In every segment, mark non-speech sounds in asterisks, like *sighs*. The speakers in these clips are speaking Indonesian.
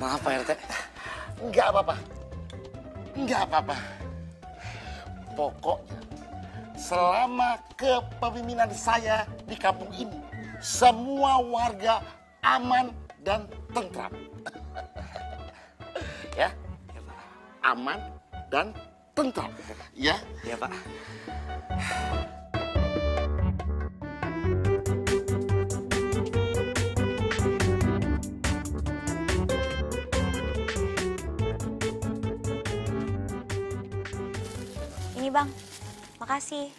Maaf Pak RT. Enggak apa-apa. Enggak apa-apa. Pokoknya selama kepemimpinan saya di kampung ini, semua warga aman dan tentram. *laughs* ya, aman dan tentram. Ya, Iya Pak. Bang, makasih.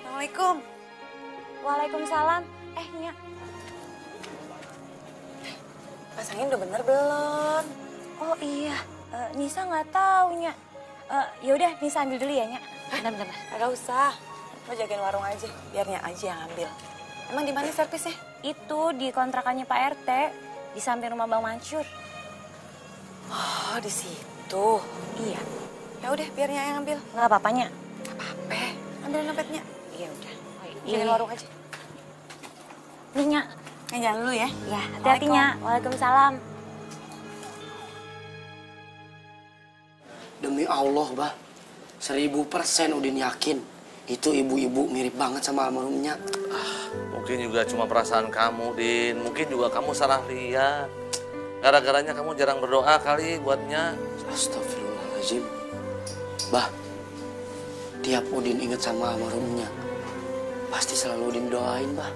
Assalamualaikum. Waalaikumsalam. Eh Nya, Pasangin udah bener belum? oh iya, Eh, Nisa nggak tahu Nya. Eh, yaudah Nisa ambil dulu ya Nya. Bentar, bentar, bentar. Agak usah. Lo jagain warung aja, biarnya aja yang ambil. Emang di mana servisnya? Itu di kontrakannya Pak RT, di samping rumah Bang Mansur. Oh, di situ. Iya, Ya udah, biarnya yang ambil. nggak apa-apanya. Apa? Ambil dompetnya. Iya udah. Iya. warung aja. Nih Nya, Eh, jalan dulu ya. ya hati-hati Nya. Waalaikumsalam. Demi Allah, Bah. Seribu persen Udin yakin. Itu ibu-ibu mirip banget sama almarhumnya. Mungkin juga cuma perasaan kamu, Din. Mungkin juga kamu salah lihat. Gara-garanya kamu jarang berdoa kali buatnya. Astagfirullahaladzim. Bah, tiap Udin inget sama almarhumnya, pasti selalu Udin doain, Bah.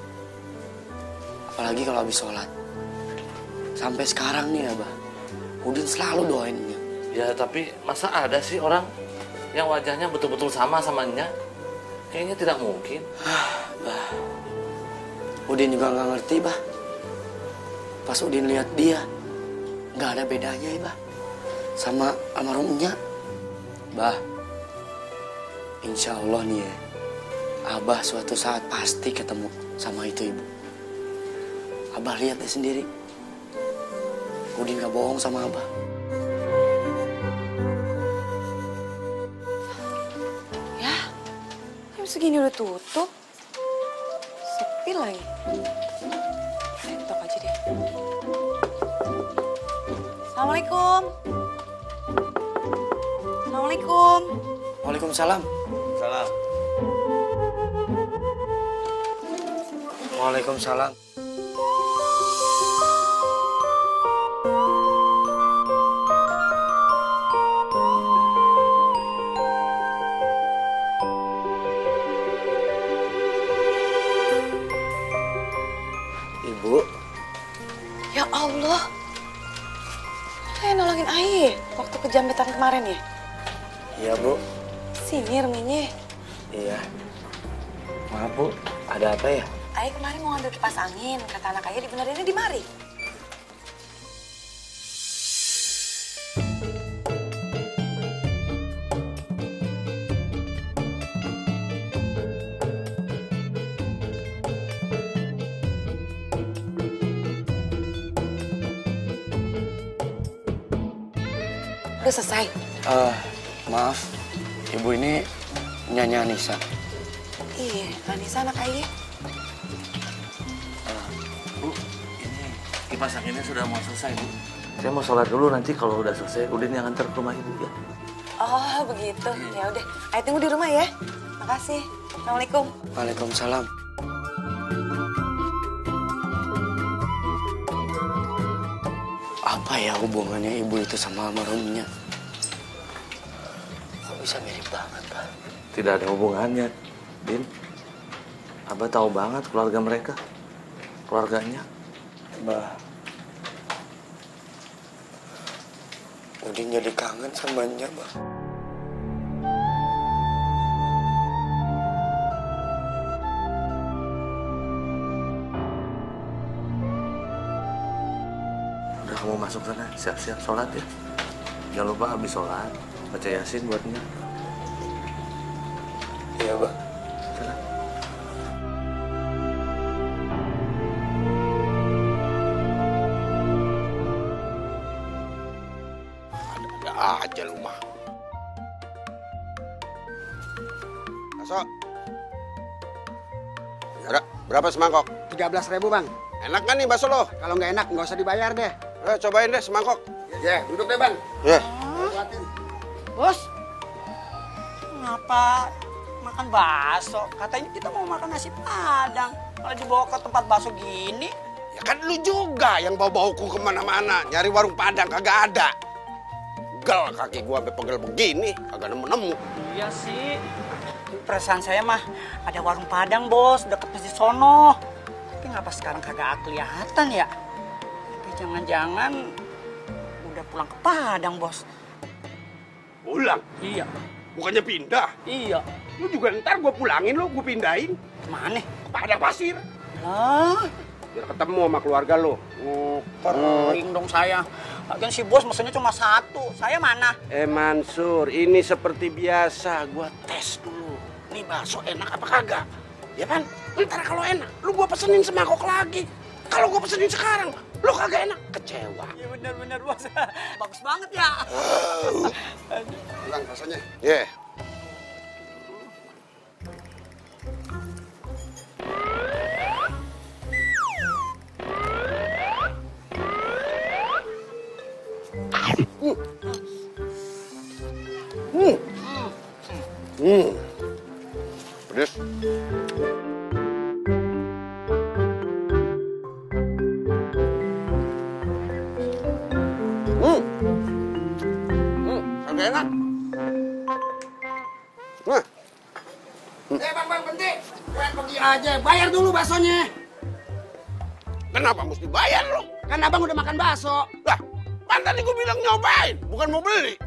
Apalagi kalau habis sholat. Sampai sekarang nih ya, Bah. Udin selalu doainnya. Ya, tapi masa ada sih orang yang wajahnya betul-betul sama samanya? Kayaknya tidak mungkin. Udin juga nggak ngerti, Bah. Pas Udin lihat dia, nggak ada bedanya ya, Bah. Sama almarhumnya. Bah, insya Allah nih ya, Abah suatu saat pasti ketemu sama itu ibu. Abah lihat deh sendiri. Udin gak bohong sama Abah. Ya, jam segini udah tutup. Sepi lagi. Tok aja deh. Assalamualaikum. Assalamualaikum. Waalaikumsalam. Salam. Waalaikumsalam. Ibu, Ya Allah. Saya nolongin Aye waktu kejambetan kemarin ya. Iya bu, Sini reminya. iya. Maaf bu, ada apa ya? Aye kemarin mau ngambil kipas angin. Kata anak Aye dibenerinnya di mari. Nyanyi Anissa. Iya, Anissa anak Aye. Bu, ini kipas anginnya sudah mau selesai, Bu. Saya mau sholat dulu nanti kalau udah selesai, Udin yang antar ke rumah ibu ya. Oh begitu. Ya udah. Ayo tunggu di rumah ya. Makasih. Assalamualaikum. Waalaikumsalam. Apa ya hubungannya ibu itu sama almarhumnya? Tidak ada hubungannya, Din. Abah tahu banget keluarga mereka. Keluarganya. Bah. Udin jadi kangen sama Nya, Bah. Udah kamu masuk sana, siap-siap sholat ya. Jangan lupa habis sholat, baca yasin buatnya. Berapa semangkok? 13 ribu bang. Enak kan nih bakso lo? Kalau nggak enak nggak usah dibayar deh. Eh, cobain deh semangkok. Ya, duduk deh bang. Ya. Bos, ngapa makan bakso? Katanya kita mau makan nasi padang. Kalau dibawa ke tempat bakso gini, Ya kan lu juga yang bawa-bawaku ke mana-mana. Nyari warung padang kagak ada. Gel kaki gua sampai pegel begini. Kagak nemu-nemu. Iya sih. Perasaan saya mah ada warung Padang, Bos, deket masjid sono. Tapi ngapa sekarang kagak kelihatan ya? Tapi jangan-jangan udah pulang ke Padang, Bos. Pulang? Iya. Bukannya pindah? Iya. Lu juga ntar gua pulangin lu, gua pindahin. Ke mana? Ke Padang Pasir. Lah, Biar ketemu sama keluarga lu. kering dong saya. Lagian si bos mesennya cuma satu. Saya mana? Eh Mansur, ini seperti biasa. Gua tes dulu. Nih bakso enak apa kagak? Ya kan? Ntar kalau enak, lu gua pesenin semangkok lagi. Kalau gua pesenin sekarang, lu kagak enak, kecewa. Iya benar-benar bos. *laughs* Bagus banget ya. Pulang rasanya. Ye. Hmm. Hmm. Pedes. Mau beli.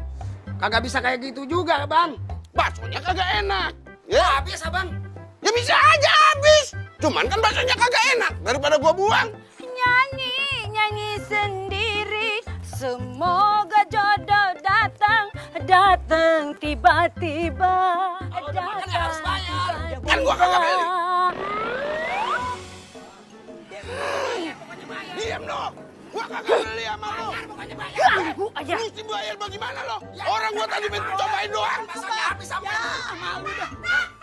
Kagak bisa kayak gitu juga bang. Baksonya kagak enak. Ya, Habis abang. ya bisa aja habis. Cuman kan baksonya kagak enak daripada gua buang. Nyanyi, nyanyi sendiri. Semoga jodoh datang, datang tiba-tiba. Kalau udah makan ya harus bayar. Kan gua kagak beli. Kagak beli sama lu. Ganggu aja. Mesti bayar bagaimana lo? Orang gua tadi minta cobain doang. Baksonya habis sama. Aduh,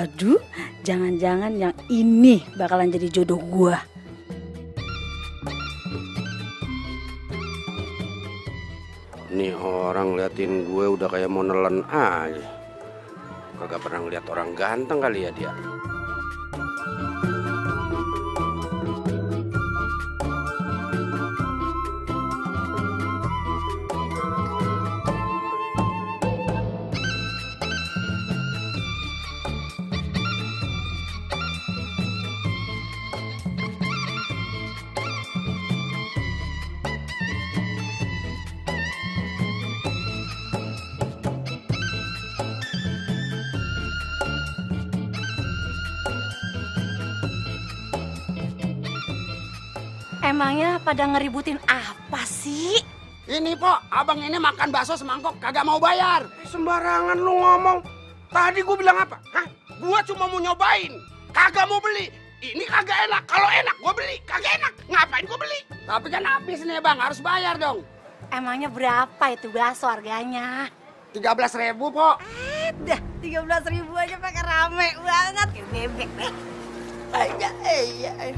Waduh, jangan-jangan yang ini bakalan jadi jodoh gua. Nih orang liatin gue udah kayak mau nelen aja. Kagak pernah ngeliat orang ganteng kali ya dia. Emangnya pada ngeributin apa sih? Ini po, abang ini makan bakso semangkok kagak mau bayar. Sembarangan lu ngomong. Tadi gue bilang apa? Hah? Gue cuma mau nyobain. Kagak mau beli. Ini kagak enak. Kalau enak gue beli. Kagak enak. Ngapain gue beli? Tapi kan habis nih bang, harus bayar dong. Emangnya berapa itu bakso harganya? 13 ribu po. Eh, dah 13 ribu aja pakai rame banget. Bebek deh. Aja, iya.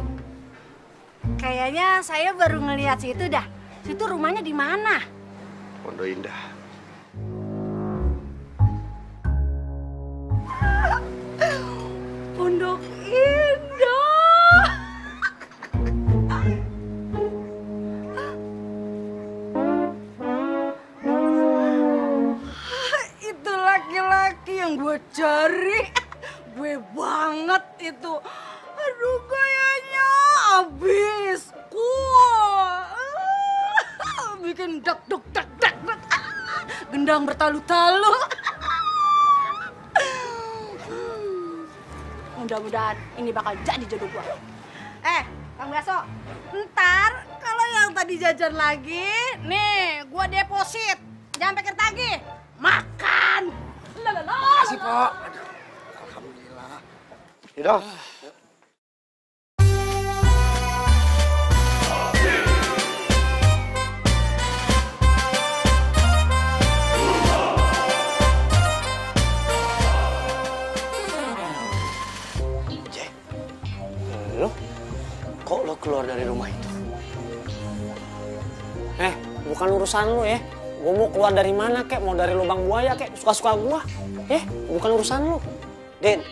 Kayaknya saya baru ngelihat situ dah. Situ rumahnya di mana? Pondok Indah. Pondok Indah. Itu laki-laki yang gue cari. Gue banget itu. Aduh gayanya abis. Cool. Bikin dak duk dak dak dak. Gendang bertalu-talu. Mudah-mudahan ini bakal jadi jodoh gua. Eh, Kang Baso, ntar kalau yang tadi jajan lagi, nih gua deposit. Jangan pikir tagih. Makan. Lalalala. Makasih, Pok. Alhamdulillah. Yaudah. Keluar dari rumah itu? Eh, bukan urusan lu ya. Gue mau keluar dari mana kek, mau dari lubang buaya kek, suka-suka gua. Eh, bukan urusan lu. Din,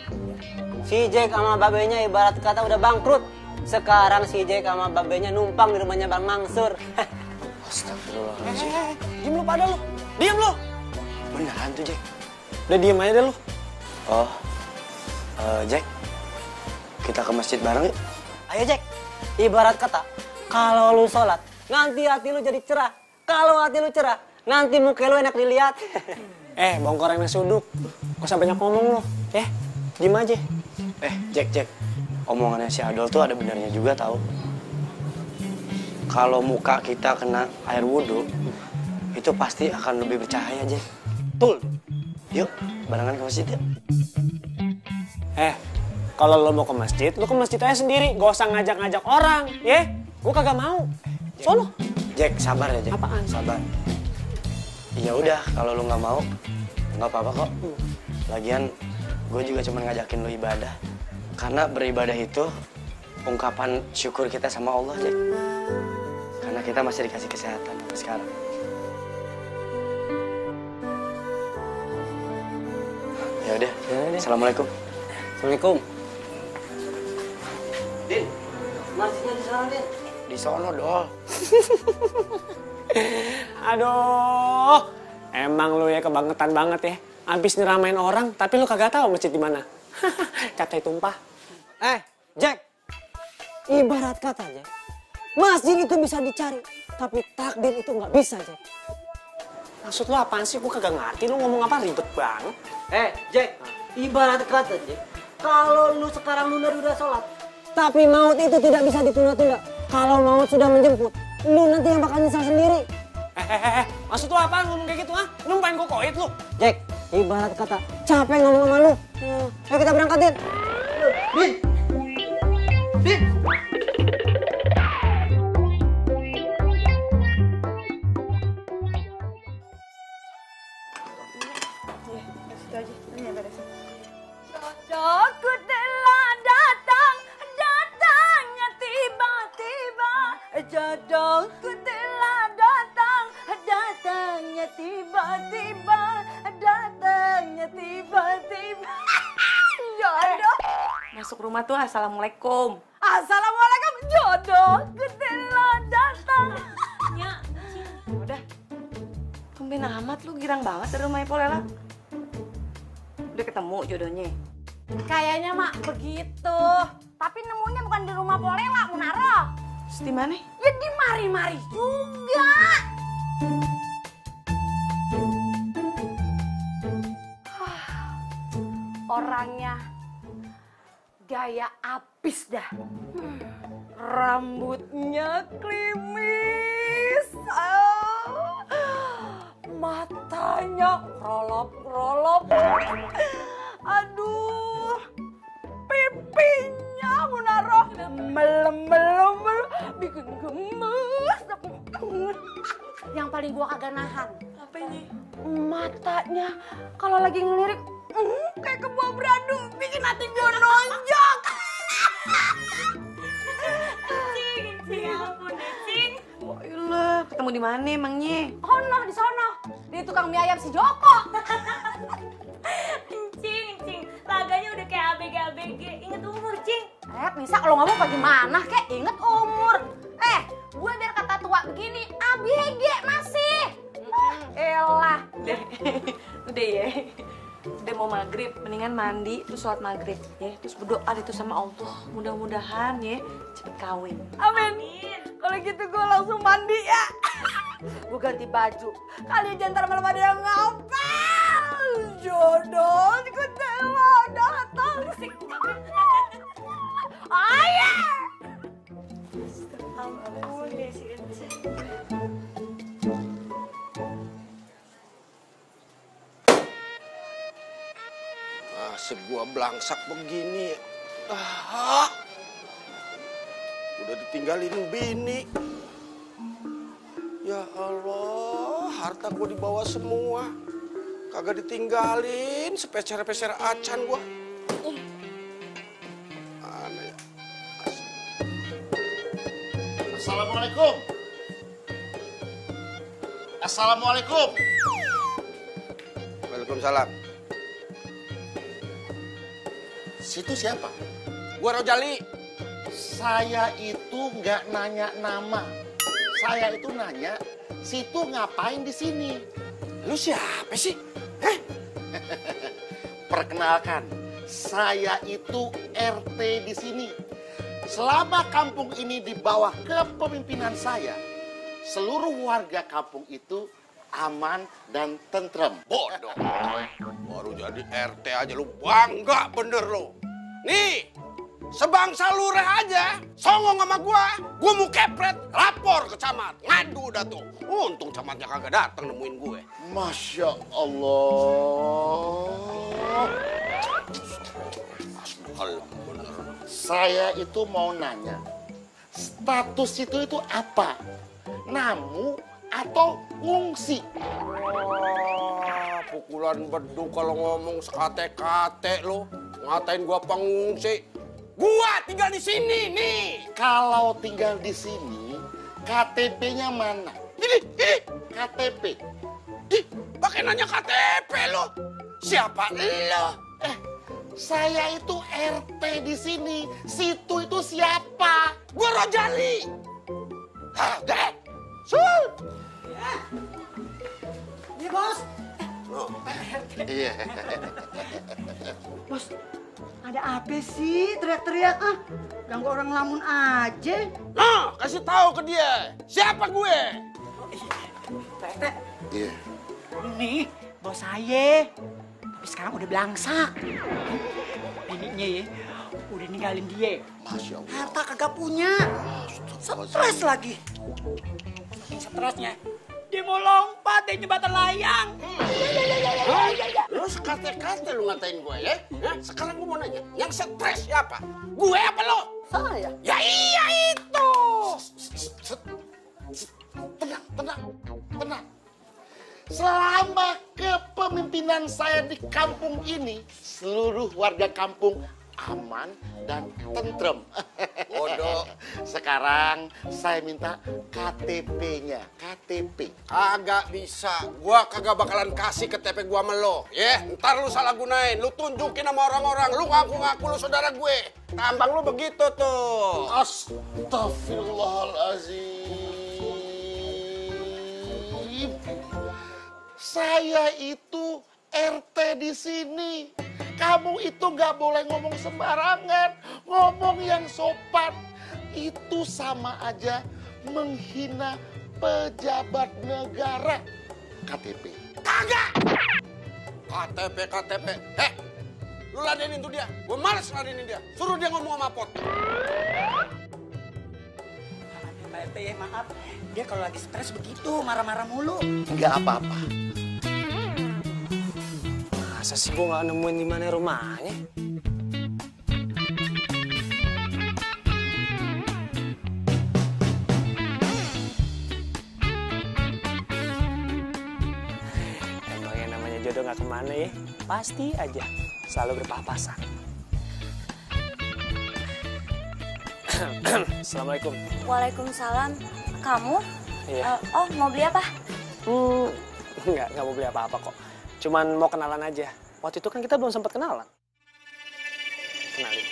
si Jack sama babenya ibarat kata udah bangkrut. Sekarang si Jack sama babenya numpang di rumahnya Bang Mangsur. Astagfirullahaladzim. Eh, eh, diem lu pada lu. Diem lu. Beneran tuh, Jack? Udah diem aja deh lu. Oh, eh, Jack, kita ke masjid bareng yuk. Ayo Jack, ibarat kata, kalau lu sholat, nanti hati lu jadi cerah. Kalau hati lu cerah, nanti muka lu enak dilihat. *laughs* Eh, bongkar yang nasi uduk. Kok sampai banyak ngomong lu? Eh, diem aja. Eh, Jack, Jack. Omongannya si Adol tuh ada benarnya juga tahu. Kalau muka kita kena air wudhu, itu pasti akan lebih bercahaya, Jack. Tul. Yuk, barengan ke masjid yuk. Eh, kalau lo mau ke masjid, lo ke masjid aja sendiri. Gak usah ngajak-ngajak orang, ya? Gue kagak mau. Sono. Jack, sabar ya, Jack. Apaan? Sabar. Ya udah, kalau lu nggak mau, nggak apa-apa kok. Lagian, gue juga cuma ngajakin lu ibadah. Karena beribadah itu ungkapan syukur kita sama Allah, Jack. Karena kita masih dikasih kesehatan sampai sekarang. Ya udah. Assalamualaikum. Assalamualaikum. Din, masjidnya di sana, Din. Di sono dong. *laughs* Aduh, emang lu ya kebangetan banget ya. Abis nyeramain orang, tapi lu kagak tahu masjid di mana. *laughs* Catai tumpah. Eh, Jack. Ibarat kata, Jack. Masjid itu bisa dicari, tapi takdir itu nggak bisa, Jack. Maksud lu apaan sih? Gue kagak ngerti. Lu ngomong apa ribet banget. Eh, Jack. Ibarat kata, Jack. Kalau lu sekarang lunar udah sholat, tapi maut itu tidak bisa ditunda-tunda. Kalau maut sudah menjemput, lu nanti yang bakal nyesal sendiri. Eh, eh, eh, eh. Maksud lu apaan ngomong kayak gitu, ah? Lu main kokoit lu? Jack, ibarat kata capek ngomong sama lu. Hmm, Ayo kita berangkatin. Din. Din. Jodohku telah datang, datangnya tiba-tiba. Datangnya tiba-tiba. *laughs* Jodoh. Masuk rumah tuh assalamualaikum. Assalamualaikum jodohku telah datang. Ya, udah. Tumben amat lu girang banget dari rumah Polela. Udah ketemu jodohnya. Kayaknya mak begitu. Tapi nemunya bukan di rumah Polela, Munaro. Terus di mana? Ya di mari-mari juga. *sighs* Orangnya gaya abis dah. Rambutnya klimis. Ah, matanya rolop-rolop. Aduh, pipinya Munaro melem-melem bikin gemes. Yang paling gua kagak nahan. Apanya? Matanya kalau lagi ngelirik mm, kayak kebawa beradu bikin hati gua nonjok. Cing, cing, ampun deh, cing. Wah, ilah, ketemu di mana emangnya? Oh no, di sono. Di tukang mie ayam si Joko. *laughs* Cing, cing, laganya udah kayak ABG-ABG. Ingat umur, cing. Eh, bisa kalau ngomong bagaimana kek? Ingat umur. Eh, gue biar kata tua begini, ABG masih. Elah. Udah, *laughs* udah ya. Udah mau maghrib, mendingan mandi, terus sholat maghrib ya. Terus berdoa itu sama Allah. Mudah-mudahan ya cepet kawin. Amin. Kalau gitu gue langsung mandi ya. *laughs* gue ganti baju. Kali aja ntar malam ada yang ngapel. Jodoh, gue telah datang. *laughs* Ayah. ampun. Nasib gua belangsak begini. Ah, udah ditinggalin bini. Ya Allah, harta gua dibawa semua. Kagak ditinggalin, sepecer-pecer acan gua. Assalamualaikum. Assalamualaikum. Waalaikumsalam. Situ siapa? Gua Rojali. Saya itu nggak nanya nama. Saya itu nanya, situ ngapain di sini? Lu siapa sih? *laughs* Perkenalkan, saya itu RT di sini. Selama kampung ini di bawah kepemimpinan saya, seluruh warga kampung itu aman dan tentrem. Bodoh. Baru jadi RT aja lu bangga bener lu. Nih, sebangsa lurah aja, songong sama gua, gua mau kepret, lapor ke camat, ngadu dah tuh. Untung camatnya kagak datang nemuin gue. Masya Allah. Bener. Saya itu mau nanya, status itu itu apa? Namu atau ngungsi? Wah, pukulan beduk kalau ngomong sekate-kate lu. Ngatain gua pengungsi. Gua tinggal di sini nih. Kalau tinggal di sini, KTP-nya mana? Ini, ini. KTP. Ih, pakai nanya KTP lo. Siapa lo? Eh, saya itu RT di sini. Situ itu siapa? Gua Rojali. Hah, deh. Sul. Iya bos. Iya. Bos, ada apa sih teriak-teriak ah? Ganggu orang lamun aja. Nah, kasih tahu ke dia. Siapa gue? Pak RT, Iya. Nih, bos saya. Tapi sekarang udah belangsak. Bininya ya, udah ninggalin dia. Masya Allah. Harta kagak punya. Stres lagi. Stresnya, dia mau lompat dari jembatan layang. Lu sekate-kate lu ngatain gue ya? Hah? Sekarang gue mau nanya, yang stres siapa? Gue apa lo? Saya. Ya iya itu. Tenang, tenang, tenang. Selama kepemimpinan saya di kampung ini, seluruh warga kampung aman dan tentrem. *laughs* Bodoh. Sekarang saya minta KTP-nya, KTP. Kagak bisa. Gua kagak bakalan kasih KTP gua sama lo. Ya, ntar lu salah gunain. Lu tunjukin sama orang-orang. Lu ngaku-ngaku lu saudara gue. Tambang lu begitu tuh. Astagfirullahalazim. Saya itu RT di sini. Kamu itu nggak boleh ngomong sembarangan, ngomong yang sopan. Itu sama aja menghina pejabat negara. KTP. Kagak. KTP, KTP. Eh, lu ladenin tuh dia. Gue males ladenin dia. Suruh dia ngomong sama pot. RT ya, maaf. Dia kalau lagi stres begitu, marah-marah mulu. Nggak apa-apa. Masa sih gue gak nemuin di mana rumahnya? Emang yang namanya jodoh gak ke mana ya? Pasti aja selalu berpapasan. Assalamualaikum. Waalaikumsalam. Kamu? Iya. Eh, oh, mau beli apa? Hmm, nggak, nggak mau beli apa-apa kok. Cuman mau kenalan aja. Waktu itu kan kita belum sempat kenalan. Kenalin,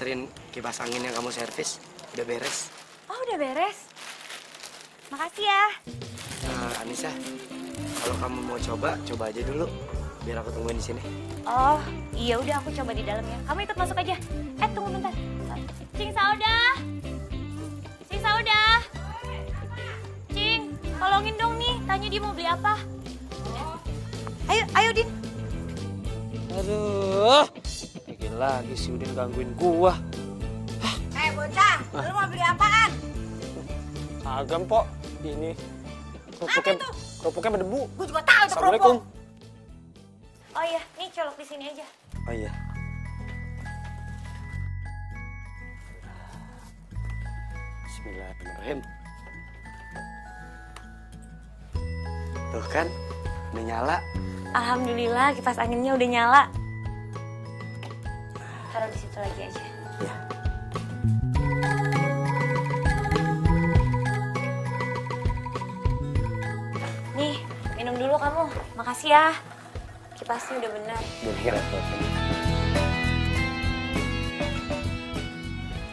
nganterin kipas angin yang kamu servis. Udah beres. Oh, udah beres. Makasih ya. Nah, Anissa, Kalau kamu mau coba, coba aja dulu. Biar aku tungguin di sini. Oh, iya udah aku coba di dalam ya. Kamu ikut masuk aja. Eh, tunggu bentar. Cing Sauda. Cing Sauda. Cing, tolongin dong nih. Tanya dia mau beli apa. Ayo, ayo Din. Aduh, lagi lagi si Udin gangguin gua. Eh, bocah, lu mau beli apaan? Agam, Pok. Ini kerupuknya, kerupuknya berdebu. Gue juga tahu itu Assalamualaikum. kerupuk. Oh iya, nih colok di sini aja. Oh iya. Bismillahirrahmanirrahim. Tuh kan, udah nyala. Alhamdulillah kipas anginnya udah nyala. Taruh di situ lagi aja. Ya. Nih, minum dulu kamu. Makasih ya. Kipasnya udah benar. Biar ngerepotin.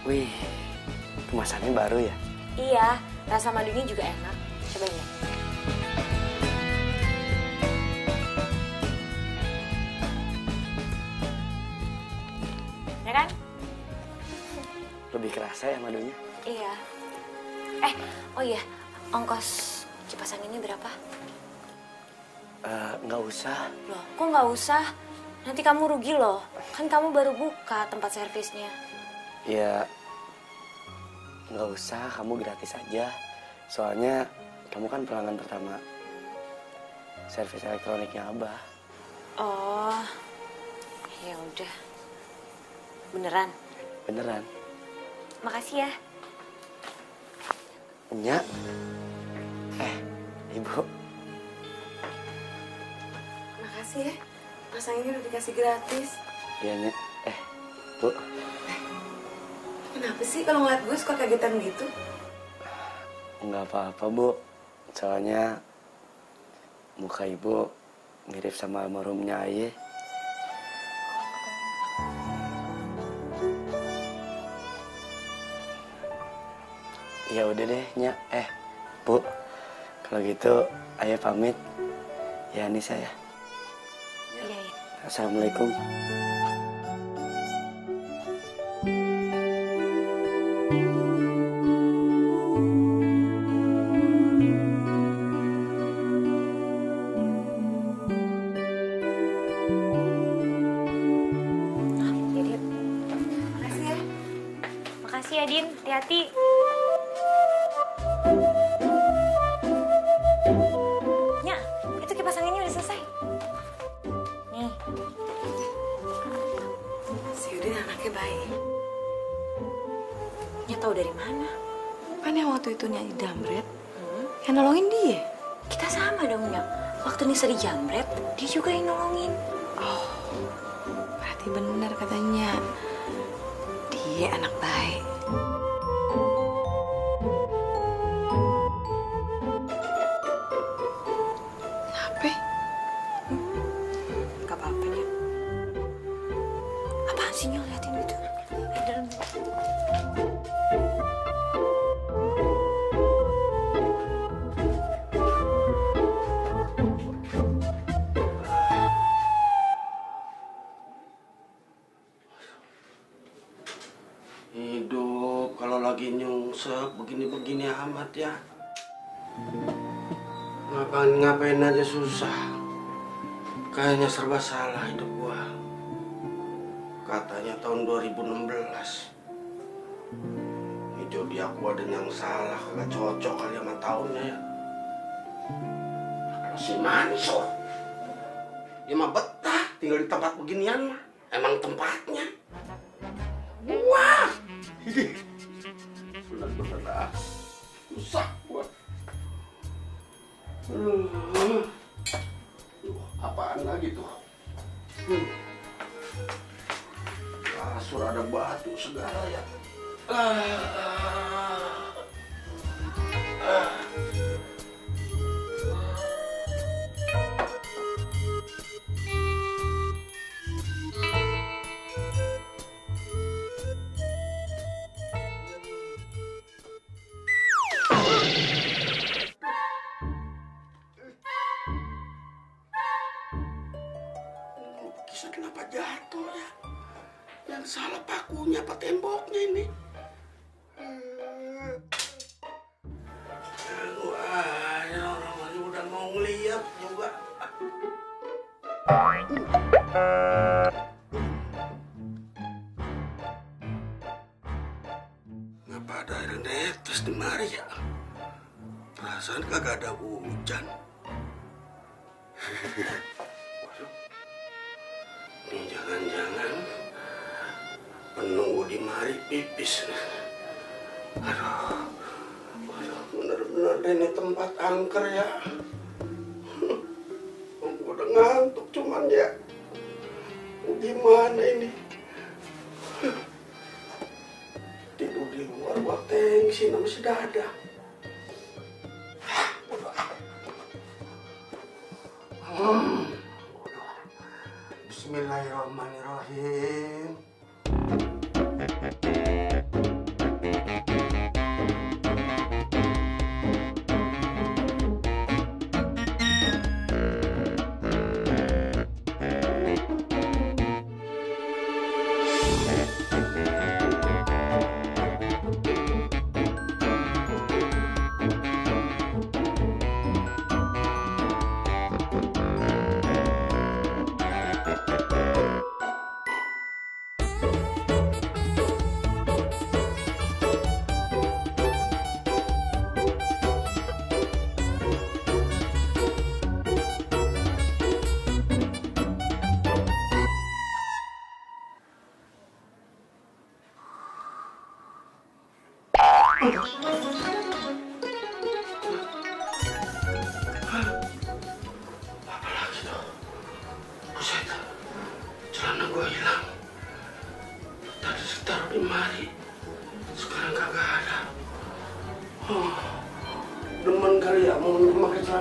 Wih, kemasannya baru ya? Iya, rasa madunya juga enak. Cobain ya. Ya kan? Lebih kerasa ya madunya? Iya. Eh, oh iya, ongkos kipas anginnya berapa? Eh, nggak usah. Loh, kok nggak usah? Nanti kamu rugi loh. Kan kamu baru buka tempat servisnya. Ya, nggak usah. Kamu gratis aja. Soalnya kamu kan pelanggan pertama servis elektroniknya Abah. Oh, ya udah. Beneran. Beneran. Makasih ya. Nya. Eh, Ibu. Makasih ya. Pasang ini udah dikasih gratis. Iya, Nya. Eh, Bu. Kenapa sih kalau ngeliat gue suka kagetan gitu? Nggak apa-apa, Bu. Soalnya muka Ibu mirip sama almarhumnya Ayah. Ya udah deh, Nya. Eh, Bu. Kalau gitu, Ayah pamit. Ya, Nisa ya. Iya, iya. Assalamualaikum. Kita sama dong, Nya. Waktu Nisa di Jamret, dia juga yang nolongin. Berarti benar katanya. Dia anak baik. Kayaknya serba salah hidup gua. Katanya tahun 2016. Hidup dia aku ada yang salah, kagak cocok kali sama tahunnya ya. Kalau si Mansur, dia mah betah tinggal di tempat beginian mah. Emang tempatnya. Wah, ini benar-benar dah susah gua. Tuh? Hmm. Kasur ada batu segala ya. Ah. Temboknya ini? Orang udah. Ngapa ada air netes di mari ya? Perasaan kagak ada hujan. Pipis. Aduh, deh ini tempat angker ya. Gue udah ngantuk cuman ya. Gimana ini? Tidur di luar gua tengsin sama si Dada.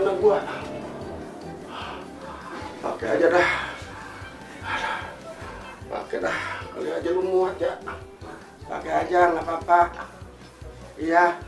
Celana gua. Pakai aja dah. Pakai dah, kali aja lu muat ya. Pakai aja, nggak apa-apa. Iya.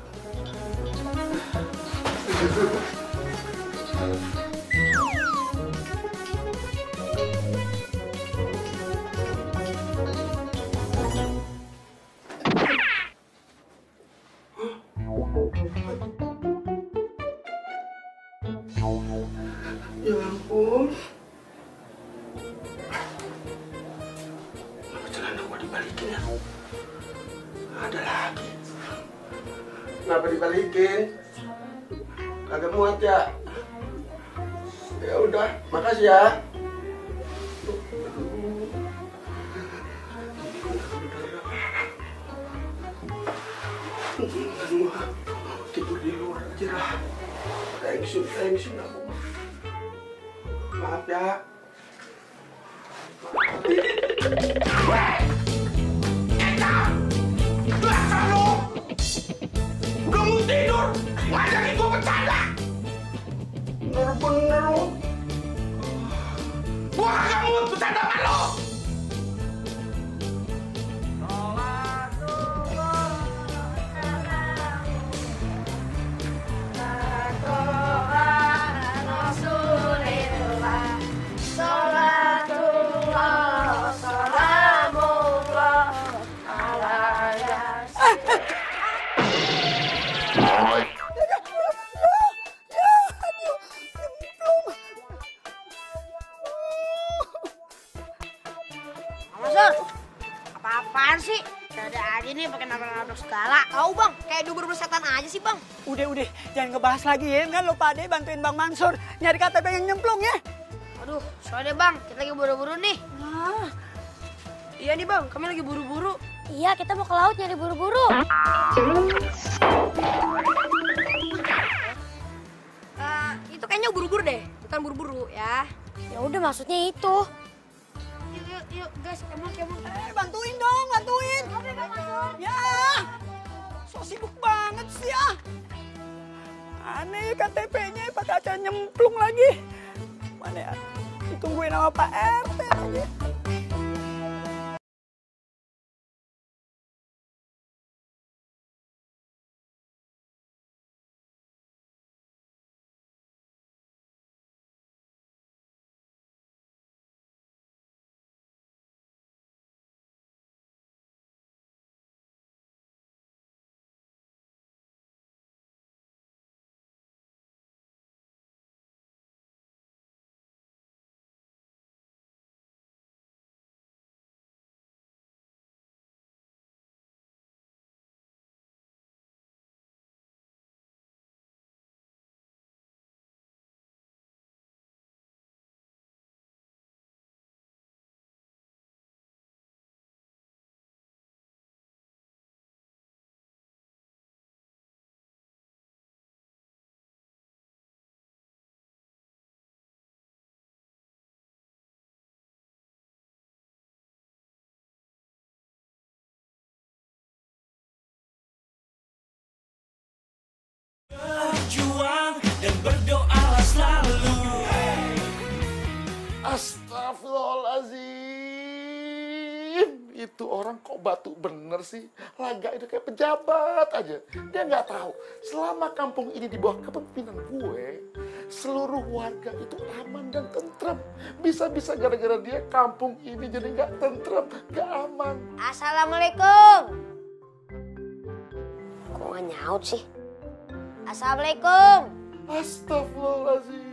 Ngebahas lagi ya. Kan lo pade bantuin Bang Mansur nyari KTP yang nyemplung ya. Aduh, soalnya bang, kita lagi buru-buru nih. Ah, Iya nih bang, kami lagi buru-buru. Iya, kita mau ke laut nyari buru-buru. Eh, itu kayaknya buru-buru deh, bukan buru-buru ya. Ya udah maksudnya itu. Yuk, yuk, yuk, guys, kemon, kemon. eh, bantuin dong, bantuin. Ya, so sibuk banget sih ya. Aneh KTP-nya pakai acara nyemplung lagi. Mana ya? Ditungguin sama Pak RT lagi. Astagfirullahaladzim. Itu orang kok batu bener sih. Laga itu kayak pejabat aja. Dia nggak tahu. Selama kampung ini di bawah kepemimpinan gue, seluruh warga itu aman dan tentram. Bisa-bisa gara-gara dia kampung ini jadi nggak tentram, nggak aman. Assalamualaikum. Kok nggak nyaut sih? Assalamualaikum. Astagfirullahaladzim.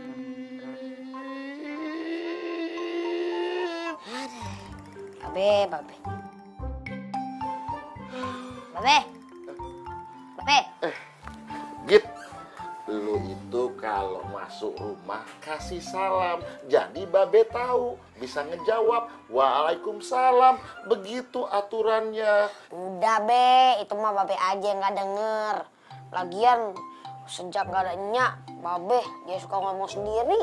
Babe, babe. Babe. Babe. Git, lu itu kalau masuk rumah kasih salam. Jadi babe tahu, bisa ngejawab Waalaikumsalam. Begitu aturannya. Udah be, itu mah babe aja yang nggak denger. Lagian sejak gak ada nyak, babe dia suka ngomong sendiri.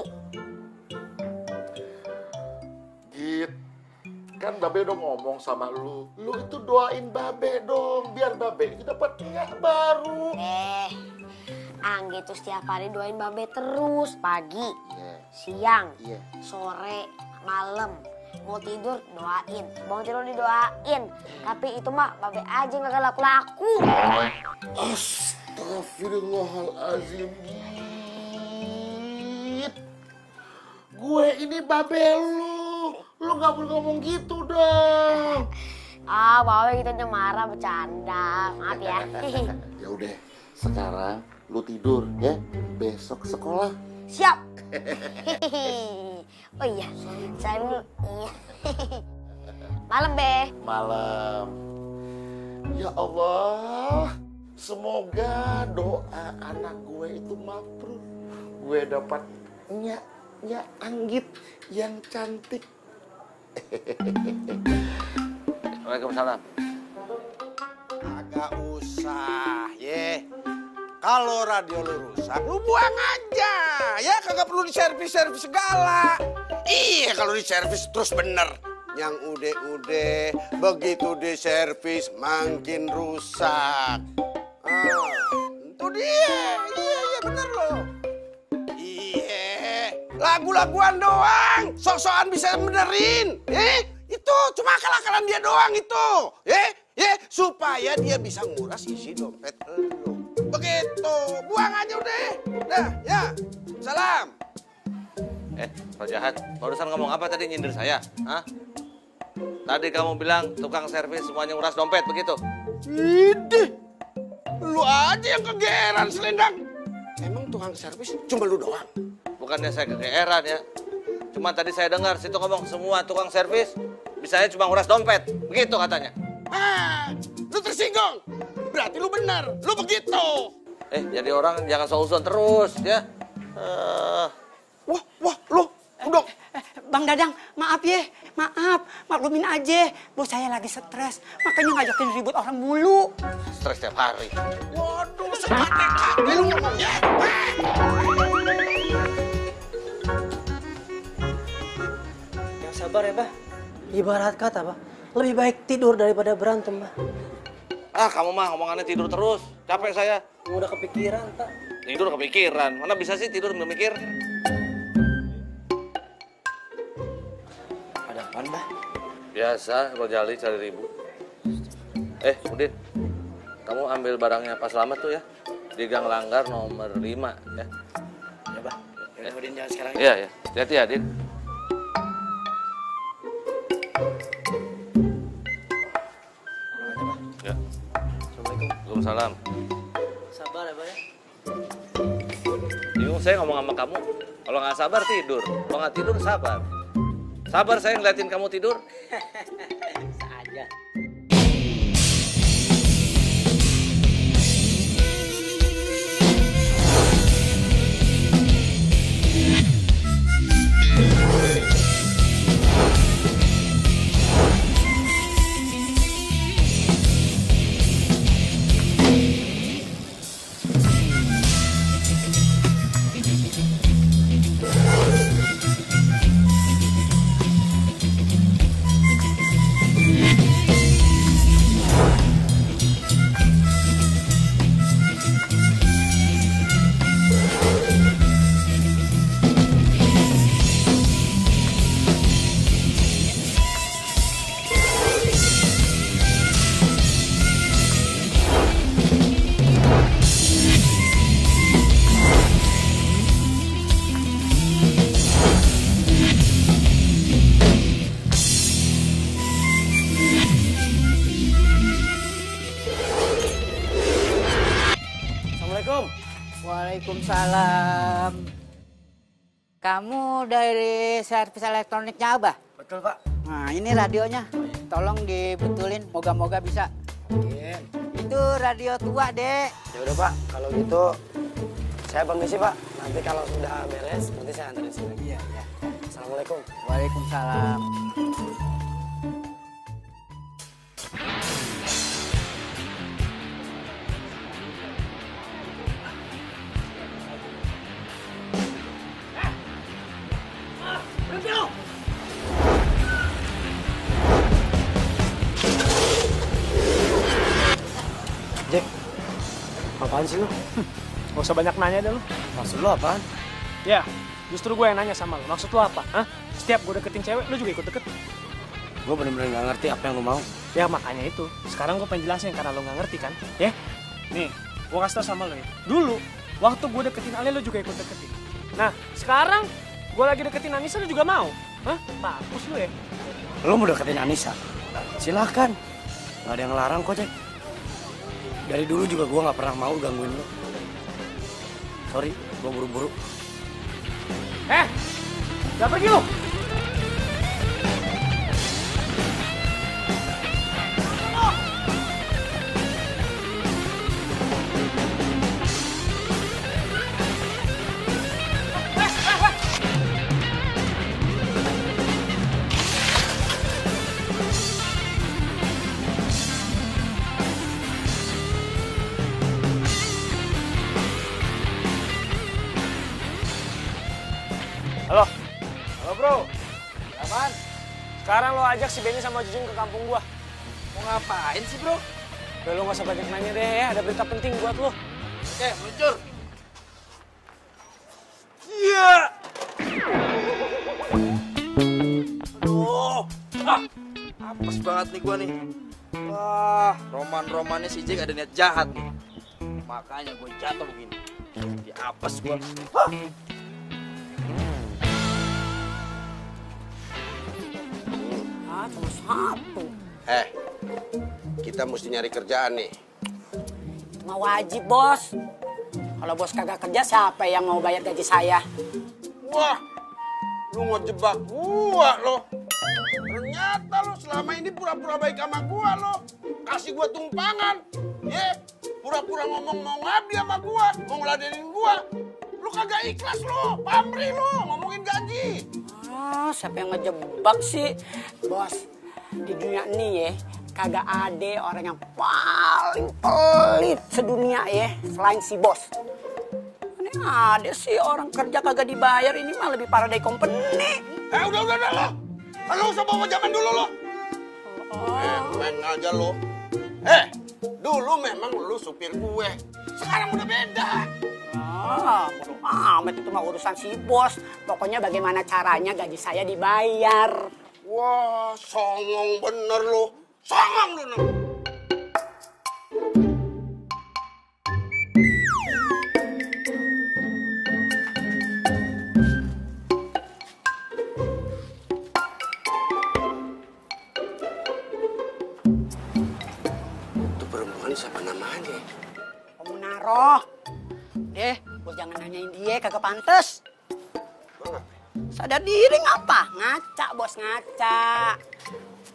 Kan babe udah ngomong sama lu. Lu itu doain babe dong, biar babe itu dapat nyak baru. Eh, Anggi tuh setiap hari doain babe terus. Pagi, Iya, siang, iya. sore, malam. Mau tidur doain, bangun tidur didoain. Tapi itu mah babe aja nggak laku-laku. Astagfirullahaladzim, Git. Gue ini babe lu. Lu gak boleh ngomong gitu dong. *laughs* Ah, babe kita udah marah bercanda. Maaf ya. *laughs* Ya udah, sekarang lu tidur ya. Besok sekolah. Siap. *laughs* oh iya, saya dulu. Iya. Malam, Be. Malam. Ya Allah, semoga doa anak gue itu mabrur. Gue dapat nyak nyak anggit yang cantik. Waalaikumsalam. Agak usah, ye. Kalau radio lu rusak, lu buang aja. Ya kagak perlu diservis-servis segala. Iya kalau diservis terus bener. Yang ude-ude, begitu diservis makin rusak. Ah, itu dia. Iya, iya bener loh. Lagu-laguan doang. Sok-sokan bisa benerin. Eh, itu cuma akal-akalan dia doang itu. Eh, eh, supaya dia bisa nguras isi dompet lu. Begitu, buang aja udah. Dah, ya. Salam. Eh, Pak Jahat, barusan ngomong apa tadi nyindir saya? Hah? Tadi kamu bilang tukang servis semuanya nguras dompet, begitu? Idih, lu aja yang kegeeran selendang. Emang tukang servis cuma lu doang? Bukannya saya kegeeran ya. Cuma tadi saya dengar situ ngomong semua tukang servis bisanya cuma nguras dompet. Begitu katanya. Ah, lu tersinggung. Berarti lu benar, lu begitu. Eh, jadi orang jangan seuzon terus ya. Eh, Wah, wah, lu udah Bang Dadang, maaf ya, maaf, maklumin aja. Bos saya lagi stres, makanya ngajakin ribut orang mulu. stres tiap hari. Waduh, sekate-kate lu ngomongnya. Sabar ya, Bah. Ibarat kata, Bah. Lebih baik tidur daripada berantem, Bah. Ah, kamu mah omongannya tidur terus. Capek saya. Udah kepikiran, Pak. Tidur kepikiran. Mana bisa sih tidur sambil mikir? Ada apaan, Bah? Biasa, Rojali cari ribut. Eh, Udin. Kamu ambil barangnya Pak Selamat tuh ya. Di Gang Langgar nomor 5 ya. Ya, Bah. Ya Udin jalan sekarang. Iya, ya. Hati-hati ya, Din. Waalaikumsalam. Sabar ya, Bah ya. Bingung saya ngomong sama kamu. Kalau nggak sabar tidur. Kalau nggak tidur sabar. Sabar saya ngeliatin kamu tidur. *laughs* Bisa aja. Waalaikumsalam. Kamu dari servis elektroniknya Abah? Betul, Pak. Nah, ini radionya. Tolong dibetulin, moga-moga bisa. Itu radio tua, Dek. Ya udah Pak, kalau gitu saya permisi Pak. Nanti kalau sudah beres, nanti saya anterin sini. Iya, iya. Assalamualaikum. Waalaikumsalam. Apaan sih lu? Gak usah banyak nanya deh lu. Maksud lu apaan? Ya, justru gue yang nanya sama lu. Maksud lu apa? Hah? Setiap gue deketin cewek, lu juga ikut deket. Gue bener-bener gak ngerti apa yang lu mau. Ya makanya itu. Sekarang gue pengen jelasin karena lu gak ngerti kan. Ya? Nih, gue kasih tau sama lu ya. Dulu, waktu gue deketin Ale, lu juga ikut deketin. Nah, sekarang gue lagi deketin Anissa, lu juga mau. Hah? Bagus lu ya. Lu mau deketin Anissa? Silahkan. Gak ada yang ngelarang kok, Jack. Dari dulu juga gue gak pernah mau gangguin lu. Sorry, gue buru-buru. Eh, jangan pergi lu. Bro. Apaan? Sekarang lo ajak si Benny sama Jujun ke kampung gua. Mau ngapain sih bro? Udah lo gak usah banyak nanya deh ya, ada berita penting buat lo. Oke, meluncur. Iya. Aduh. Ah, apes banget nih gua nih. Wah, roman-romannya si Jack ada niat jahat nih. Makanya gue jatuh begini. Di apes gua. Hah. Ah, cuma satu. Eh, kita mesti nyari kerjaan nih. Cuma wajib, bos. Kalau bos kagak kerja, siapa yang mau bayar gaji saya? Wah, lu mau jebak gua lo. Ternyata lo selama ini pura-pura baik sama gua lo. Kasih gua tumpangan. Ye, pura-pura ngomong mau ngabdi sama gua, mau ngeladenin gua. Lu kagak ikhlas lo, pamri lo, ngomongin gaji. Ah, siapa yang ngejebak sih? Bos, di dunia ini ya, kagak ada orang yang paling pelit sedunia ya, selain si bos. Ini ada sih orang kerja kagak dibayar, ini mah lebih parah dari company. Eh, udah, udah, udah lo. Lo usah bawa zaman dulu lo. Eh, main aja lo. Eh, dulu memang lu supir gue. Sekarang udah beda. Ah, bodo amat itu mah urusan si bos. Pokoknya bagaimana caranya gaji saya dibayar. Wah, songong bener lo. Songong lu. Itu perempuan siapa namanya? Om Munaro. Deh, bos jangan nanyain dia, kagak pantes. Sadar diri ngapa? Ngaca, bos ngaca.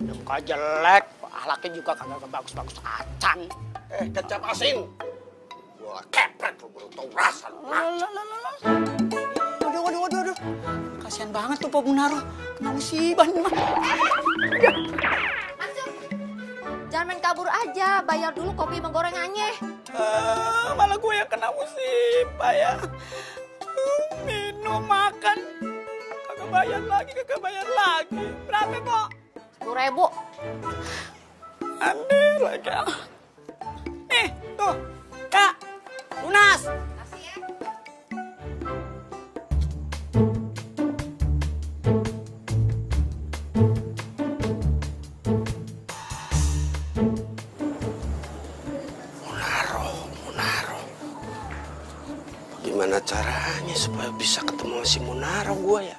Udah muka jelek, ahlaknya juga kagak bagus-bagus acan. Eh, kecap asin. Gua kepret lu baru tau rasa. Waduh, waduh, waduh, waduh. Kasihan banget tuh Pak Munaro. Kena musibah nih mah. Jangan main kabur aja, bayar dulu kopi sama gorengannya. Ah, malah gue yang kena musibah ya. Minum, makan. Kagak bayar lagi, kagak bayar lagi. Berapa, Pak? Sepuluh ribu. Aneh lagi. ah. Nih, tuh. Kak, lunas. Gimana caranya supaya bisa ketemu si Munaro gua ya?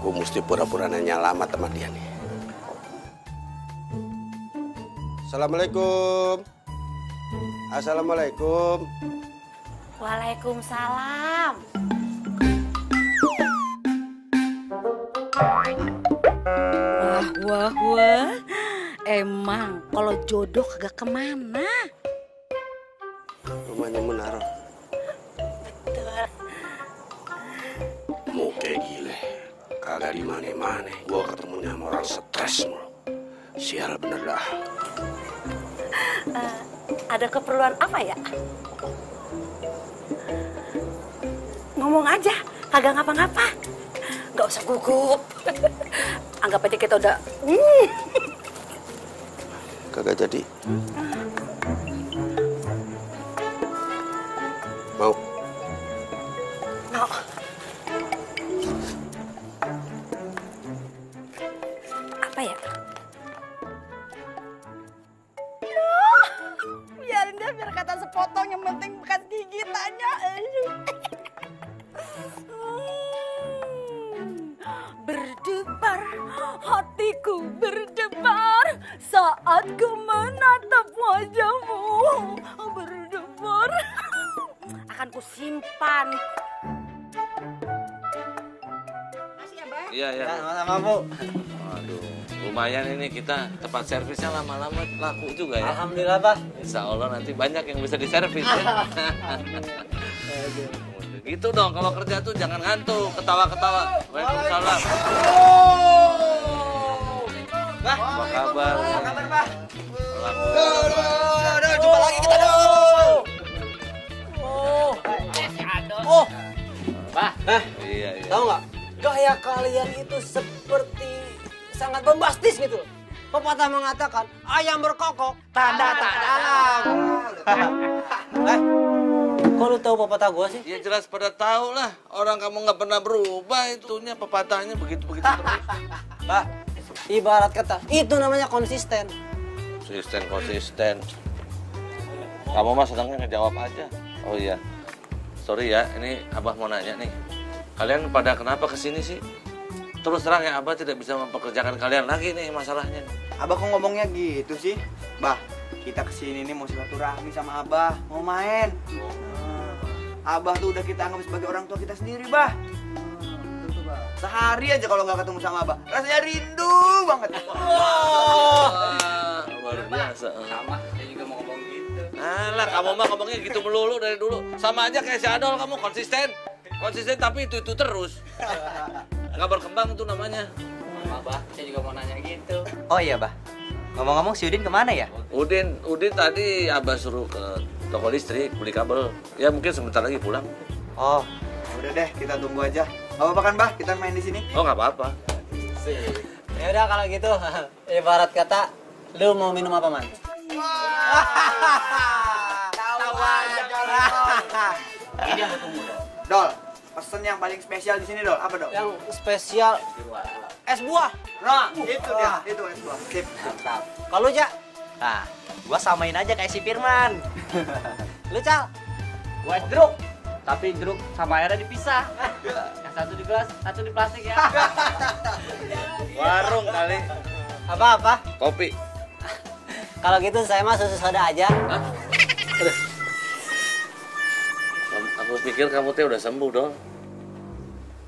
Gue mesti pura-pura nanya alamat sama dia nih. Assalamualaikum. Assalamualaikum. Waalaikumsalam. Wah, wah, wah. Emang kalau jodoh kagak ke mana? Rumahnya Munaro. Mau kayak gile. Kagak di mana-mana. Gua ketemunya sama orang stres mulu. Sial bener dah. Eh, ada keperluan apa ya? Ngomong aja, kagak ngapa-ngapa. Gak usah gugup. Anggap aja kita udah... Hmm. Kagak jadi. Mau. Tempat servisnya lama-lama laku juga ya. Alhamdulillah, Bah. Insya Allah nanti banyak yang bisa diservis ya. *laughs* gitu dong, kalau kerja tuh jangan ngantuk, ketawa-ketawa. Waalaikumsalam. Bah, Apa kabar? apa kabar, Bah? Aduh, jumpa lagi kita dong. Oh. Oh. Bah, Iya, iya. tahu nggak? Gaya kalian itu seperti sangat bombastis gitu. Pepatah mengatakan ayam berkokok tanda tak dalam. *laughs* eh, kok lu tahu pepatah gua sih? Ya jelas pada tahu lah, orang kamu nggak pernah berubah itunya pepatahnya begitu-begitu terus. *laughs* Bah, ibarat kata itu namanya konsisten. Konsisten, konsisten. Kamu mah sedangnya ngejawab aja. Oh iya, sorry ya, ini abah mau nanya nih. Kalian pada kenapa ke sini sih? Terus terang ya abah tidak bisa mempekerjakan kalian lagi nih masalahnya. Abah kok ngomongnya gitu sih? Bah, kita ke sini nih mau silaturahmi sama Abah, mau main. Nah, Abah tuh udah kita anggap sebagai orang tua kita sendiri, Bah. Sehari aja kalau nggak ketemu sama Abah, rasanya rindu banget. Wah, luar biasa. Sama, saya juga mau ngomong gitu. Alah, kamu mah ngomongnya gitu melulu dari dulu. Sama aja kayak si Adol kamu konsisten. Konsisten tapi itu-itu terus. *laughs* Nggak berkembang itu namanya. Abah, saya juga mau nanya gitu. Oh iya, Bah. Ngomong-ngomong si Udin ke mana ya? Udin, Udin tadi abah suruh ke toko listrik beli kabel. Ya mungkin sebentar lagi pulang. Oh, udah deh, kita tunggu aja. Gak apa-apa kan, Bah? Kita main di sini. Oh nggak apa-apa. Ya udah kalau gitu *laughs* ibarat kata lu mau minum apa man? Tahu aja Ini yang gue tunggu dong. Dol, pesen yang paling spesial di sini, Dol. Apa, Dol? Yang spesial es buah. Nah, itu dia, itu es buah. Sip. Mantap. Kalau lu, Cak? Nah, gua samain aja kayak si Firman. *laughs* Lu, Cal? Gua es jeruk. Tapi jeruk sama airnya dipisah. Yang satu di gelas, satu di plastik ya. *laughs* Warung kali. Apa-apa? Kopi. Kalau gitu saya mah susu soda aja. Hah? *laughs* Aku pikir kamu teh udah sembuh dong.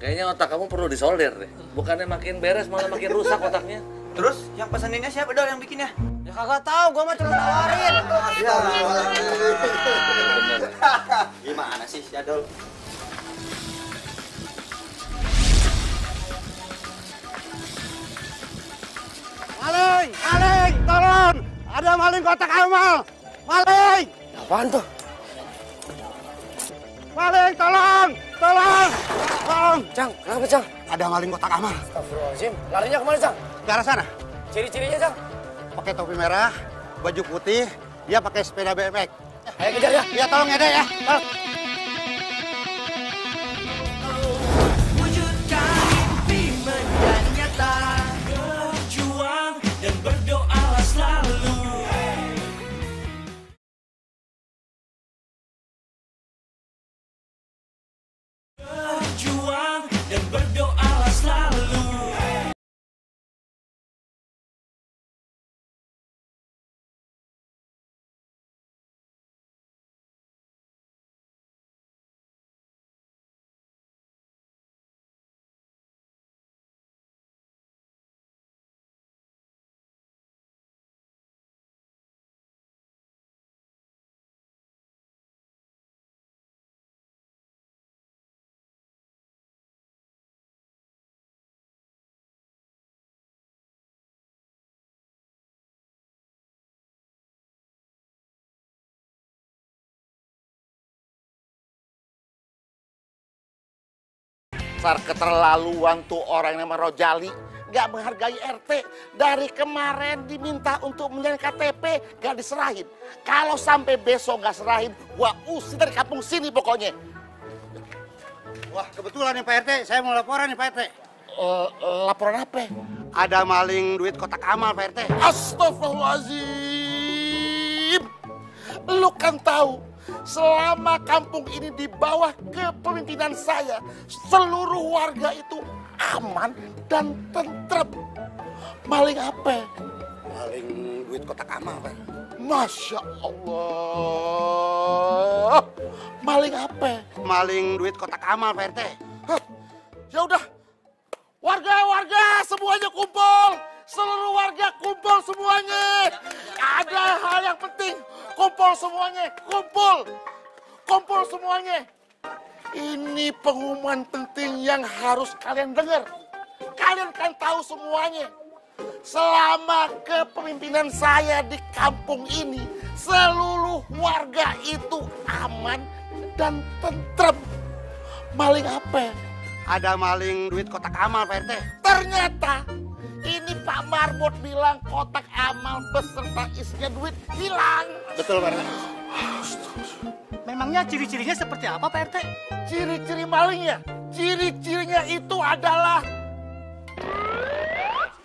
Kayaknya otak kamu perlu disolder deh. Bukannya makin beres malah makin rusak otaknya. Terus yang peseninnya siapa, Dol, yang bikinnya? Ya kagak tahu, gua mah cuma nawarin. Ya. Bener. Gimana sih, Jadol? Maling, maling, tolong. Ada maling kotak amal. Maling. Apaan tuh? Maling, tolong, tolong, tolong. Cang, kenapa Cang? Ada maling kotak amal. Astagfirullahaladzim. Larinya ke mana Cang? Ke arah sana. Ciri-cirinya Cang? Pakai topi merah, baju putih, dia pakai sepeda BMX. Ayo kejar ya. Ya tolong ya deh ya. Tolong. Dasar keterlaluan tuh orang yang nama Rojali. Gak menghargai RT. Dari kemarin diminta untuk menjalin KTP, gak diserahin. Kalau sampai besok gak serahin, gua usir dari kampung sini pokoknya. Wah, kebetulan nih Pak RT, saya mau laporan nih Pak RT. Eh, laporan apa? Ada maling duit kotak amal Pak RT. Astagfirullahaladzim. Lu kan tahu, selama kampung ini di bawah kepemimpinan saya, seluruh warga itu aman dan tentrem. Maling apa? Maling duit kotak amal Pak. Masya Allah. Maling apa? Maling duit kotak amal Pak RT. Hah, Ya udah, warga-warga semuanya kumpul. Seluruh warga kumpul semuanya. Ada hal yang penting. Kumpul semuanya, kumpul. Kumpul semuanya. Ini pengumuman penting yang harus kalian dengar. Kalian kan tahu semuanya. Selama kepemimpinan saya di kampung ini, seluruh warga itu aman dan tentrem. Maling apa? Ada maling duit kotak amal Pak RT. Ternyata ini Pak Marbot bilang kotak amal beserta isinya duit hilang. Betul Pak RT. Memangnya ciri-cirinya seperti apa Pak RT? Ciri-ciri malingnya, ciri-cirinya itu adalah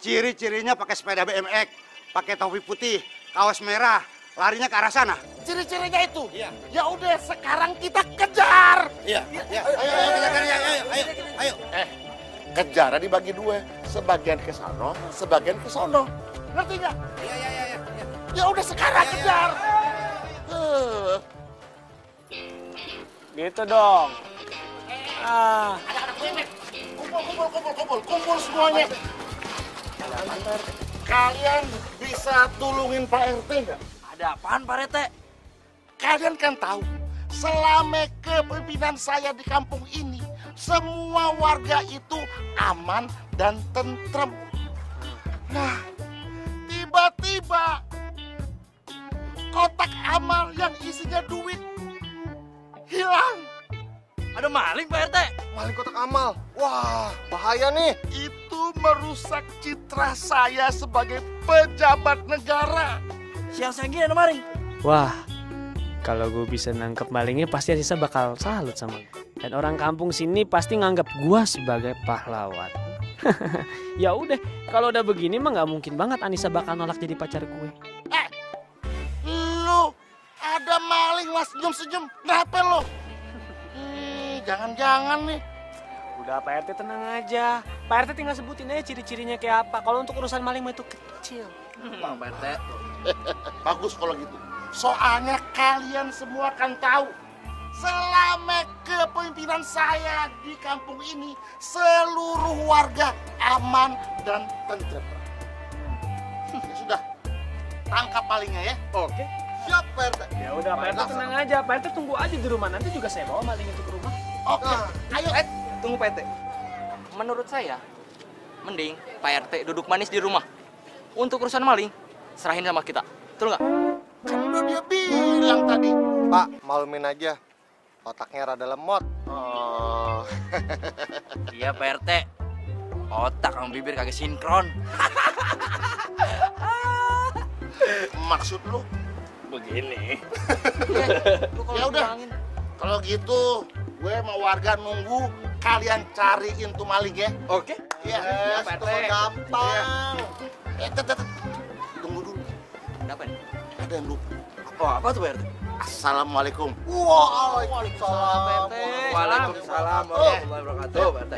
Ciri-cirinya pakai sepeda BMX, pakai topi putih, kaos merah, larinya ke arah sana. ciri-cirinya itu. Ya udah sekarang kita kejar. Iya, iya. Ayo, ayo kita cari, ayo, ayo, ayo, ayo. Eh, kejar dibagi dua, sebagian ke sono, sebagian ke sono. Ngerti nggak? Iya, iya, iya, iya. Ya udah sekarang kejar. Eh, Gitu dong. Ah, kumpul, kumpul, kumpul, kumpul, kumpul semuanya. Kalian bisa tulungin Pak RT nggak? Ada apaan Pak Rete? Kalian kan tahu, selama kepemimpinan saya di kampung ini, semua warga itu aman dan tentrem. Nah, tiba-tiba kotak amal yang isinya duit hilang. Ada maling Pak Rete? Maling kotak amal. Wah, bahaya nih. Itu merusak citra saya sebagai pejabat negara. Siang-siang gini ada maling. wah. Kalau gue bisa nangkep malingnya pasti Anissa bakal salut sama gue. Dan orang kampung sini pasti nganggap gue sebagai pahlawan. *laughs* ya udah, kalau udah begini mah nggak mungkin banget Anissa bakal nolak jadi pacar gue. Eh, lu ada maling mas senyum-senyum. Kenapa lo? Ih, jangan-jangan nih. Udah Pak RT tenang aja. Pak RT tinggal sebutin aja ciri-cirinya kayak apa. Kalau untuk urusan maling mah itu kecil. Bang Pak Rete. *laughs* Bagus kalau gitu. Soalnya kalian semua kan tahu. Selama kepemimpinan saya di kampung ini, seluruh warga aman dan tentrem. Ya sudah, tangkap malingnya ya. Oke. Siap, Pak RT. Ya udah Pak RT tenang aja. Pak RT tunggu aja di rumah. Nanti juga saya bawa maling itu ke rumah. Oke, ayo. Eh, tunggu Pak Rete. Menurut saya, mending Pak RT duduk manis di rumah. Untuk urusan maling, serahin sama kita. Betul nggak? Kan udah dia bilang tadi. Pak, malumin aja. Otaknya rada lemot. Oh. *laughs* Iya Pak RT. Otak sama bibir kagak sinkron. *laughs* Maksud lu? Begini. *laughs* ya udah. Kalau gitu, gue mau warga nunggu kalian cariin tuh maling ya. Oke. Iya, Eh, Pak RT. gampang. Eh, tet, tet. Tunggu dulu. Kenapa nih? Ada yang lupa. Oh, apa tuh Pak RT? Assalamualaikum. Waalaikumsalam. Waalaikumsalam warahmatullahi wabarakatuh, Pak RT.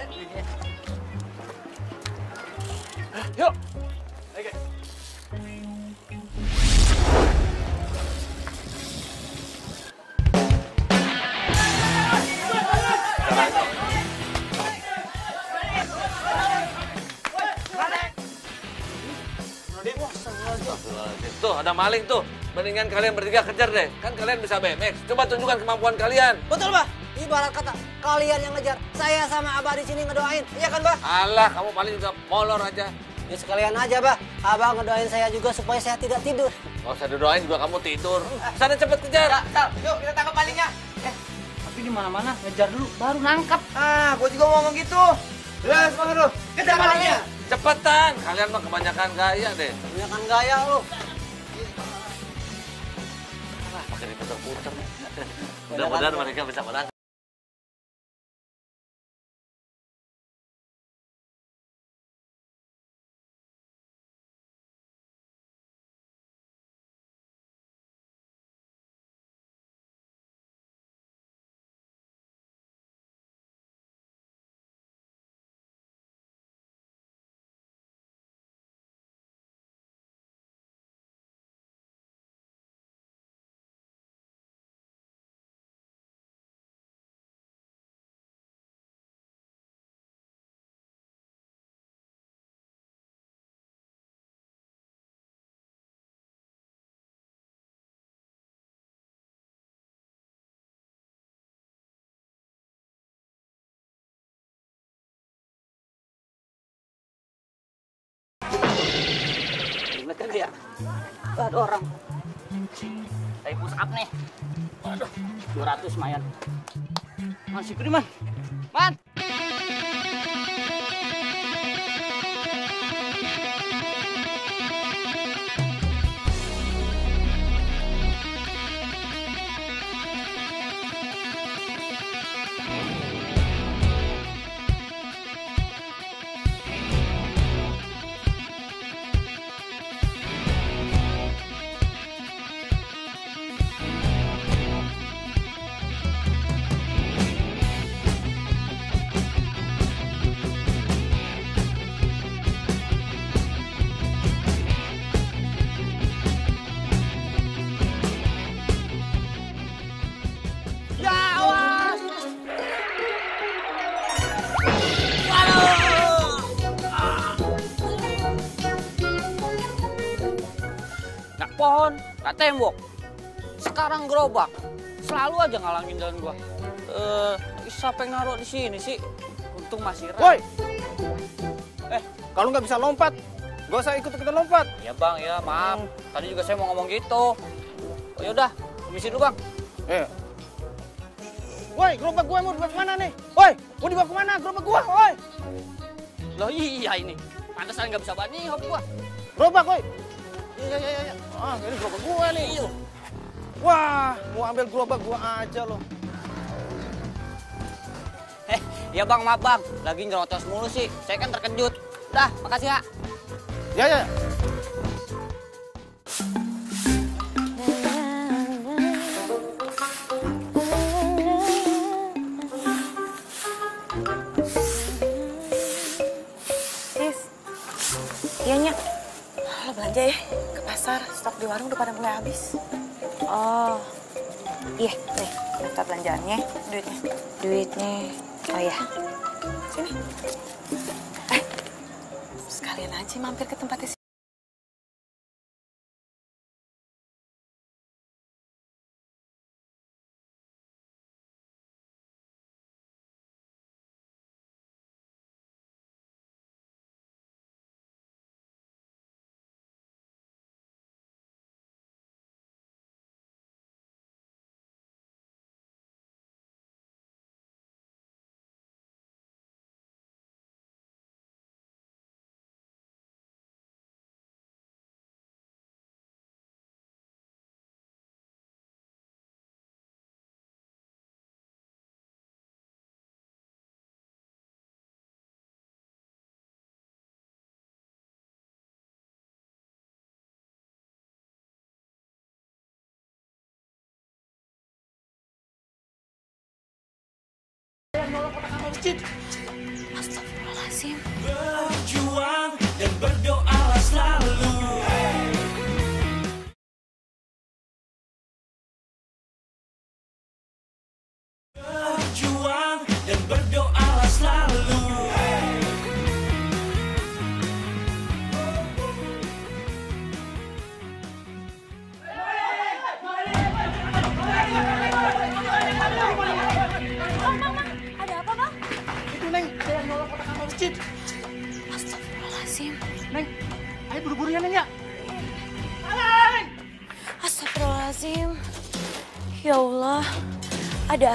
Yuk. Tuh ada maling tuh. Mendingan kalian bertiga kejar deh. Kan kalian bisa BMX. Coba tunjukkan kemampuan kalian. Betul, Bah. Ibarat kata, kalian yang ngejar, saya sama Abah di sini ngedoain. Iya kan, Bah? Alah, kamu paling juga molor aja. Ya sekalian aja, Bah. Abah ngedoain saya juga supaya saya tidak tidur. Gak usah didoain juga kamu tidur. Sana cepet kejar. Sal, yuk kita tangkap malingnya. Eh, tapi tapi di mana-mana ngejar dulu baru nangkap. Ah, gua juga mau ngomong gitu. Lah, semangat lu. Kejar malingnya. Cepetan, kalian mah kebanyakan gaya deh. Kebanyakan gaya lu. Mudah-mudahan mereka bisa menang. Dia? Ada orang. Saya push up nih. Waduh, 200 lumayan. Masih gede, Man. Man! Tembok. Sekarang gerobak. Selalu aja ngalangin jalan gua. Eh, siapa yang naruh di sini sih? Untung masih ram. Woi! Eh, kalau nggak bisa lompat, gak usah ikut-ikutan lompat. Ya bang, ya maaf. Tadi juga saya mau ngomong gitu. Oh yaudah, permisi dulu bang. Eh. Woi, gerobak gue mau dibawa ke mana nih? Woi, mau dibawa ke mana gerobak gue? Woi, Loh iya ini. Pantesan nggak bisa bani hop gua. gerobak, woi. Iya, iya, iya, iya. Ah, ini gerobak gue nih. Iya. Wah, mau ambil gerobak gue aja loh. Eh, ya bang, maaf bang. Lagi nyerocos mulu sih. Saya kan terkejut. Dah, makasih ya. Ya, ya. Sis, iya nyak. Lo belanja ya pasar, stok di warung udah pada mulai habis. Oh, iya nih daftar belanjaannya, duitnya. Duitnya, oh iya. Sini. Eh, sekalian aja mampir ke tempatnya si-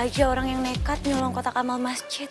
aja orang yang nekat nyolong kotak amal masjid.